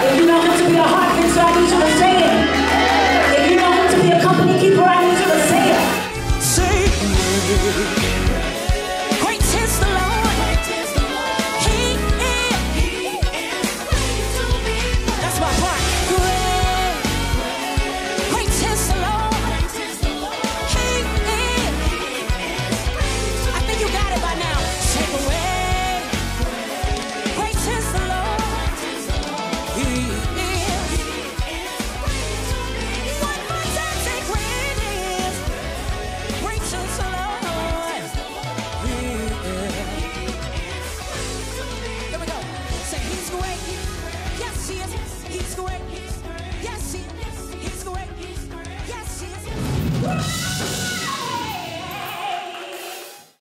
If you know him to be a heart I need you to. If you know him to be a company keeper, I need you to. Say it.